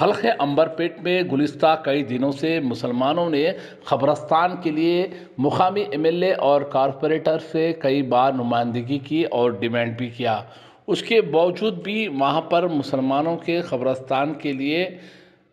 हल्के अंबरपेट में गुलिस्ता कई दिनों से मुसलमानों ने खबरस्तान के लिए मुकामी एमएलए और कॉरपोरेटर से कई बार नुमाइंदगी की और डिमांड भी किया। उसके बावजूद भी वहाँ पर मुसलमानों के खबरस्तान के लिए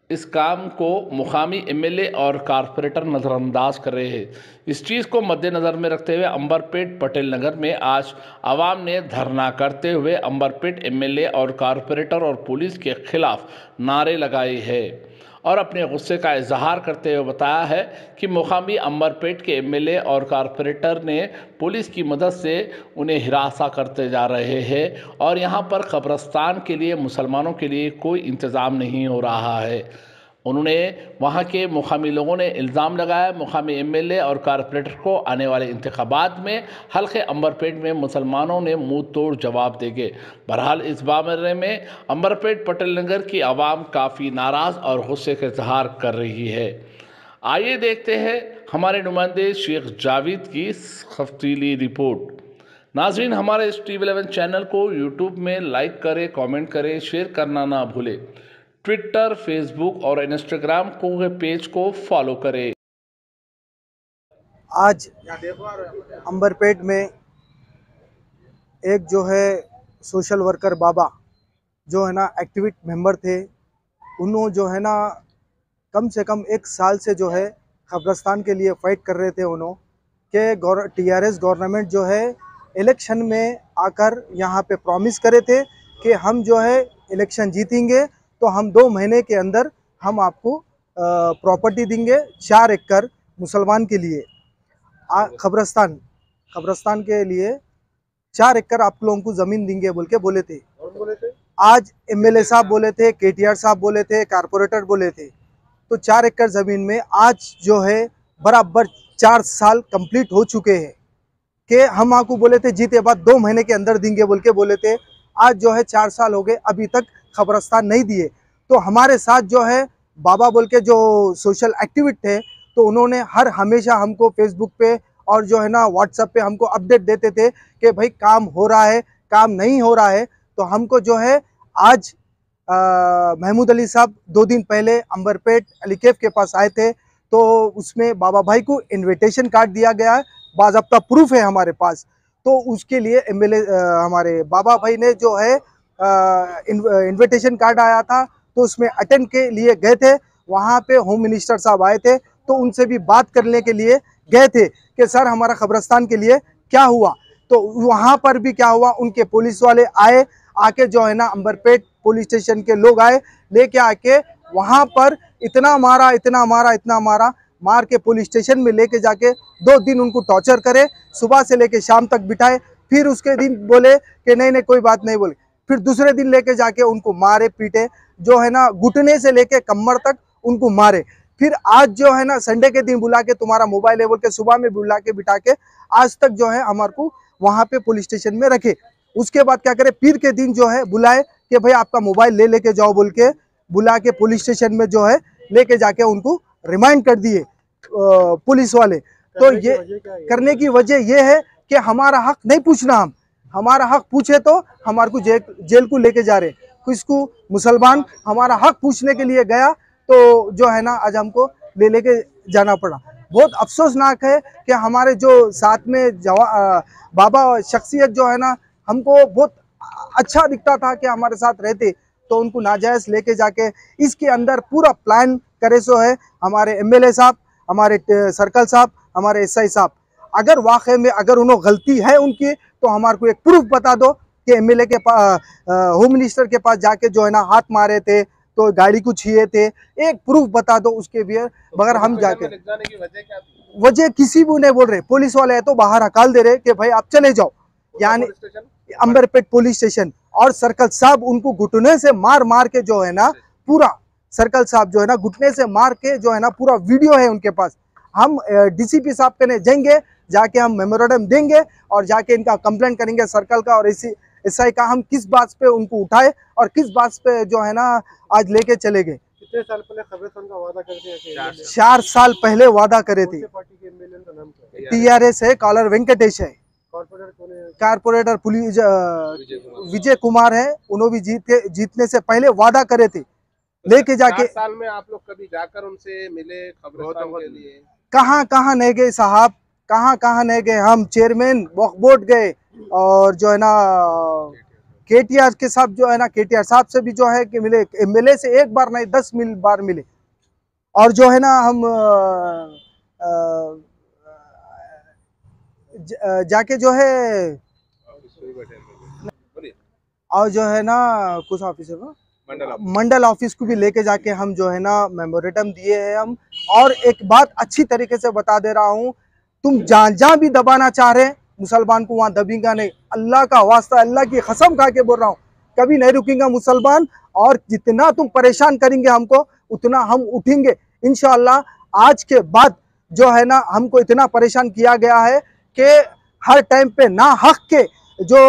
इस काम को मुकामी एमएलए और कॉरपोरेटर नज़रअंदाज कर रहे हैं। इस चीज़ को मद्देनज़र में रखते हुए अंबरपेट पटेल नगर में आज आवाम ने धरना करते हुए अंबरपेट एमएलए और कॉरपोरेटर और पुलिस के खिलाफ नारे लगाए हैं। और अपने गुस्से का इजहार करते हुए बताया है कि मुकामी अम्बरपेट के एमएलए और कारपोरेटर ने पुलिस की मदद से उन्हें हिरासा करते जा रहे हैं और यहाँ पर कब्रस्तान के लिए, मुसलमानों के लिए कोई इंतज़ाम नहीं हो रहा है। उन्होंने वहाँ के मुकामी लोगों ने इल्ज़ाम लगाया, मुकामी एमएलए और कारपोरेटर को आने वाले इंतबात में, हल्के अंबरपेट में मुसलमानों ने मुँह तोड़ जवाब देंगे बहरहाल, इस मामले में अंबरपेट पटेल नगर की आवाम काफ़ी नाराज़ और गुस्से का इजहार कर रही है। आइए देखते हैं हमारे नुमाइंदे शेख जावेद की खफ्तीली रिपोर्ट। नाजरीन, हमारे इस टी वी चैनल को यूट्यूब में लाइक करें कमेंट करें शेयर करना ना भूलें। ट्विटर, फेसबुक और इंस्टाग्राम को पेज को फॉलो करें। आज अंबरपेट में एक जो है सोशल वर्कर बाबा, जो है ना एक्टिविट मेंबर थे उन्होंने जो है ना कम से कम एक साल से जो है खबरस्तान के लिए फाइट कर रहे थे उन्होंने के टीआरएस गवर्नमेंट जो है इलेक्शन में आकर यहाँ पे प्रॉमिस करे थे कि हम जो है इलेक्शन जीतेंगे तो हम दो महीने के अंदर हम आपको प्रॉपर्टी देंगे चार एकड़ मुसलमान के लिए। खबरस्तान खबरस्तान के लिए चार एकड़ आप लोगों को ज़मीन देंगे बोल के बोले थे। आज एमएलए साहब बोले थे केटीआर साहब बोले थे कारपोरेटर बोले थे। तो चार एकड़ ज़मीन में आज जो है बराबर चार साल कंप्लीट हो चुके हैं। कि हम आपको बोले थे जीते बाद दो महीने के अंदर देंगे बोल के बोले थे। आज जो है चार साल हो गए अभी तक खबरस्तान नहीं दिए। तो हमारे साथ जो है, बाबा बोल के जो सोशल एक्टिविट थे तो उन्होंने हर हमेशा हमको फेसबुक पे और जो है ना व्हाट्सएप पे हमको अपडेट देते थे कि भाई काम हो रहा है, काम नहीं हो रहा है। तो हमको जो है, आज महमूद अली साहब दो दिन पहले अंबरपेट, अलीकेफ के पास आए थे। तो उसमें बाबा भाई को इनविटेशन कार्ड दिया गया है बाबा प्रूफ है हमारे पास। तो उसके लिए एमएलए हमारे बाबा भाई ने जो है इनविटेशन कार्ड आया था तो उसमें अटेंड के लिए गए थे। वहाँ पे होम मिनिस्टर साहब आए थे तो उनसे भी बात करने के लिए गए थे कि, सर, हमारा खबरस्तान के लिए क्या हुआ? तो वहाँ पर भी क्या हुआ, उनके पुलिस वाले आए, आके जो है ना, अंबरपेट पुलिस स्टेशन के लोग आए, लेके आके वहाँ पर इतना मारा इतना मारा इतना मारा, मार के पुलिस स्टेशन में लेके जाके दो दिन उनको टॉर्चर करे, सुबह से लेके शाम तक बिठाए, फिर उसके दिन बोले कि, नहीं नहीं, कोई बात नहीं बोले। फिर दूसरे दिन लेके जाके उनको मारे पीटे जो है ना घुटने से लेके कमर तक उनको मारे। फिर आज जो है ना संडे के दिन बुला के तुम्हारा मोबाइल है बोल के सुबह में बुला के बिठा के आज तक जो है हमारे को वहाँ पे पुलिस स्टेशन में रखे। उसके बाद क्या करे पीर के दिन जो है बुलाए कि भाई आपका मोबाइल ले लेके जाओ बोल के बुला के पुलिस स्टेशन में जो है लेके जाके उनको रिमाइंड कर दिए पुलिस वाले। तो ये करने की वजह ये है कि हमारा हक नहीं पूछना हम। हमारा हक पूछे तो हमारे को जेल जेल को लेके जा रहे किसको मुसलमान हमारा हक पूछने के लिए गया तो जो है ना, आज हमको ले लेके जाना पड़ा। बहुत अफसोसनाक है कि हमारे जो साथ में जवा बाबा शख्सियत जो है ना, हमको बहुत अच्छा दिखता था कि हमारे साथ रहते तो उनको नाजायज़ लेके जाके इसके अंदर पूरा प्लान करे सो है। हमारे एमएलए साहब, हमारे सर्कल साहब, हमारे एसआई साहब। अगर वाकई में अगर उन्होंने गलती है उनकी तो हमारे को एक प्रूफ बता दो कि एमएलए के पास होम मिनिस्टर के पास जाके जो है ना हाथ मारे थे तो गाड़ी को छीए थे एक प्रूफ बता दो उसके भी मगर हम जाके वजह किसी भी नहीं बोल रहे पुलिस वाले है तो बाहर हकाल दे रहे कि भाई आप चले जाओ। यानी अंबरपेट पुलिस स्टेशन और सर्कल साहब उनको घुटने से मार मार के जो है ना पूरा सर्कल साहब जो है ना घुटने से मार के जो है ना पूरा वीडियो है उनके पास। हम डीसीपी साहब के जाएँगे जाके हम मेमोरेंडम देंगे और जाके इनका कंप्लेंट करेंगे सर्कल का और इसी एस का हम किस बात पे उनको उठाए और किस बात पे जो है ना आज लेके चले गए। कितने साल पहले खबरस्तान का वादा करते चार साल पहले वादा करे थे। T R S. है कॉलर वेंकटेश है। Corporator police Vijay Kumar. है उन्होंने भी जीते जीतने से पहले वादा करे थे। लेके जाके साल में आप लोग कभी जाकर उनसे मिले खबरस्तान के लिए? कहाँ कहाँ नहीं गए साहब? कहाँ कहाँ नहीं गए? हम चेयरमैन बोर्ड गए और जो है ना केटीआर के साथ जो है ना केटीआर साहब से भी जो है कि मिले एमएलए से एक बार नहीं दस मिल बार मिले। और जो है ना हम जाके जो है और जो है ना कुछ ऑफिसर को मंडल ऑफ़िस। को भी लेके जाके हम जो है ना मेमोरेटम दिए हैं हम। और एक बात अच्छी तरीके से बता दे रहा हूँ, तुम जहाँ जहाँ भी दबाना चाह रहे मुसलमान को वहाँ दबेगा नहीं? अल्लाह का वास्ता, अल्लाह की कसम खा के बोल रहा हूँ, कभी नहीं रुकेंगे मुसलमान। और जितना तुम परेशान करेंगे हमको, उतना हम उठेंगे। इनशाला आज के बाद जो है ना, हमको इतना परेशान किया गया है कि हर टाइम पे ना हक के जो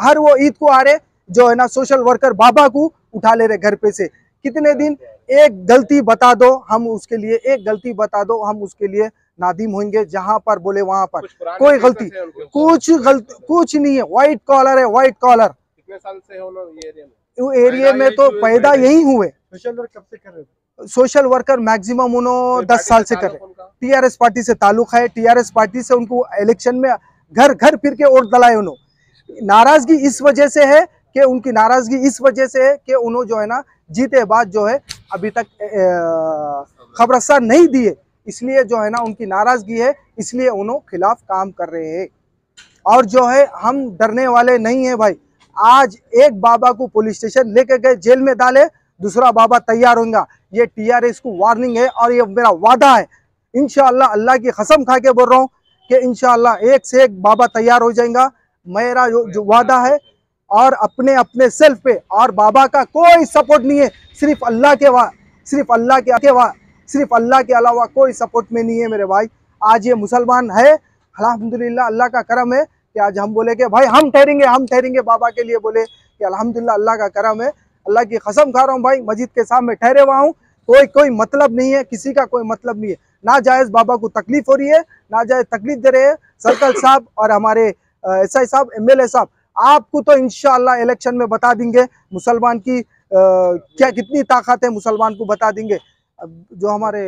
हर वो ईद को आ रहे जो है ना सोशल वर्कर बाबा को उठा ले रहे घर पे से। कितने दिन? एक गलती बता दो हम उसके लिए एक गलती बता दो हम उसके लिए नादिम होंगे जहाँ पर बोले वहाँ पर। कोई गलती कुछ गलती कुछ नहीं है। व्हाइट कॉलर है व्हाइट कॉलर कितने साल से हो एरिया में? एरिया में तो पैदा यही हुए। सोशल वर्कर मैक्सिमम उन्होंने दस साल से कर रहे? टीआरएस पार्टी से ताल्लुक है टीआरएस पार्टी से उनको इलेक्शन में घर घर फिर के वोट दलाए उन्होंने नाराज़गी इस वजह से है कि उनकी नाराज़गी इस वजह से है कि उन्होंने जो है ना जीते बाद जो है अभी तक खबरस्तान नहीं दिए। इसलिए जो है ना उनकी नाराज़गी है इसलिए उन्होंने खिलाफ काम कर रहे हैं। और जो है हम डरने वाले नहीं है भाई। आज एक बाबा को पुलिस स्टेशन लेके गए जेल में डाले दूसरा बाबा तैयार होगा ये टीआरएस को वार्निंग है और ये मेरा वादा है। इंशाल्लाह अल्लाह की कसम खा के बोल रहा हूँ कि इंशाल्लाह एक से एक बाबा तैयार हो जाएगा। मेरा जो, जो वादा है और अपने अपने सेल्फ पे और बाबा का कोई सपोर्ट नहीं है। सिर्फ़ अल्लाह के वाह सिर्फ़ अल्लाह के के वा, सिर्फ़ अल्लाह के अलावा कोई सपोर्ट में नहीं है मेरे भाई। आज ये मुसलमान है, अल्हम्दुलिल्लाह अल्लाह का करम है कि आज हम बोले कि भाई हम ठहरेंगे हम ठहरेंगे बाबा के लिए बोले कि अल्हम्दुलिल्लाह अल्लाह का करम है। अल्लाह की कसम खा रहा हूँ भाई, मस्जिद के सामने ठहरे हुआ हूँ। कोई कोई मतलब नहीं है, किसी का कोई मतलब नहीं है। ना जायज़ बाबा को तकलीफ़ हो रही है, ना जायज़ तकलीफ़ दे रहे हैं। सर्कल साहब और हमारे एस आई साहब एम एल ए साहब आपको तो इनशाला इलेक्शन में बता देंगे मुसलमान की आ, क्या कितनी ताकत है मुसलमान को बता देंगे। जो हमारे